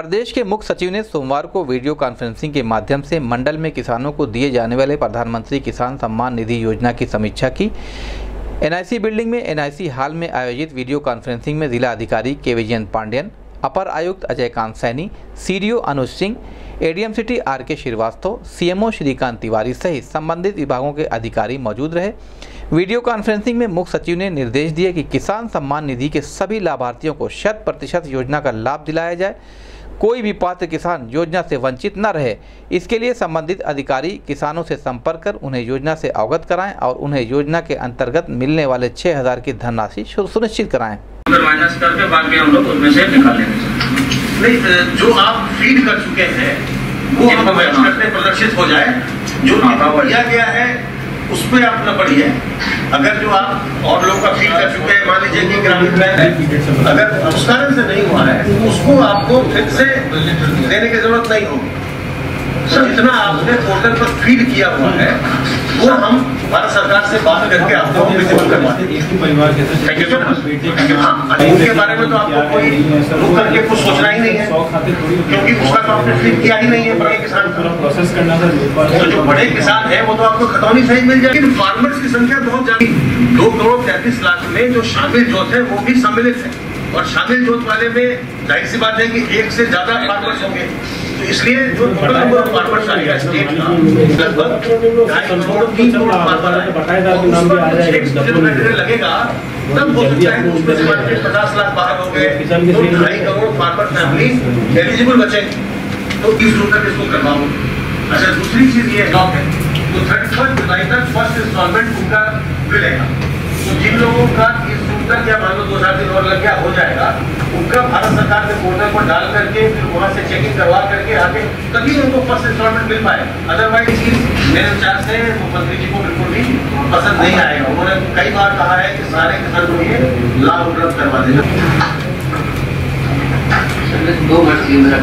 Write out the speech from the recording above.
प्रदेश के मुख्य सचिव ने सोमवार को वीडियो कॉन्फ्रेंसिंग के माध्यम से मंडल में किसानों को दिए जाने वाले प्रधानमंत्री किसान सम्मान निधि योजना की समीक्षा की। एनआईसी बिल्डिंग में एनआईसी हाल में आयोजित वीडियो कॉन्फ्रेंसिंग में जिला अधिकारी के विजयन पांडेयन, अपर आयुक्त Ajay Kant Saini, CDO Anuj Singh, ADM city R K Srivastava, CMO Shrikant Tiwari सहित संबंधित विभागों के अधिकारी मौजूद रहे। वीडियो कॉन्फ्रेंसिंग में मुख्य सचिव ने निर्देश दिए कि किसान सम्मान निधि के सभी लाभार्थियों को शत प्रतिशत योजना का लाभ दिलाया जाए। कोई भी पात्र किसान योजना से वंचित न रहे। इसके लिए संबंधित अधिकारी किसानों से संपर्क कर उन्हें योजना से अवगत कराएँ और उन्हें योजना के अंतर्गत मिलने वाले 6000 की धनराशि सुनिश्चित कराएँ। माइनस करके बाकी हम लोग उसमें से निकाल लेंगे। नहीं जो आप फ़ीड कर चुके हैं वो हम करते प्रदर्शित हो जाए। जो हाँ, किया गया है उस पर आप न पढ़िए। अगर जो आप और लोग का फील कर चुके हैं, मान लीजिए कि ग्रामीण बैंक अगर संस्कार से नहीं हुआ है तो उसको आपको फिर से देने की ज़रूरत नहीं होगी। सर, इतना आपने पोर्टल पर फील किया हुआ है वो हम भारत सरकार से बात करके आपको विजिबल करवा देंगे। एक ही परिवार के साथ Thank you, sir. बेटे का हाँ, उनके बारे में तो आपको कोई रुक करके कुछ सोचना ही नहीं है। क्योंकि उसका तो आपने फ़ीड किया ही नहीं है बड़े किसान। पूरा प्रोसेस करना था तो जो बड़े किसान है वो तो आपको खतौनी सही मिल जाएगी। लेकिन फार्मर्स की संख्या बहुत ज़्यादा दो करोड़ तैतीस लाख में जो शामिल जो थे वो भी सम्मिलित है। और शामिल जोत वाले में ज़ाहिर सी बात है कि एक से ज़्यादा फार्मर्स होंगे। तो इसलिए जो टोटल नंबर ऑफ़ फार्मर्स आएगा स्टेट का लगभग ढाई करोड़ तीन करोड़ फार्मर लगेगा तब हो सकता है उसमें से पचास लाख बाहर हो गए किसान के तो ढाई करोड़ फार्मर फैमिली एलिजिबल बचेंगे। तो तीस जून तक इसको करवाओ अच्छा दूसरी चीज़ ये है है। तो थर्टी फ़र्स्ट जुलाई तक फ़र्स्ट इंस्टॉलमेंट उनका मिलेगा। तो जिन लोगों का तक या मान लो दो चार दिन और लग गया, हो जाएगा। उनका भारत सरकार के पोर्टल पर डाल करके, फिर वहाँ से चेकिंग करवा करके आगे तभी उनको फ़र्स्ट इंस्टॉलमेंट मिल पाए। अदरवाइज़ चीज़ मेरे विचार से मुख्यमंत्री जी को बिल्कुल भी पसंद नहीं आएगा। उन्होंने कई बार कहा है कि सारे किसान को ये लाभ उपलब्ध करवा देना। दो मेरा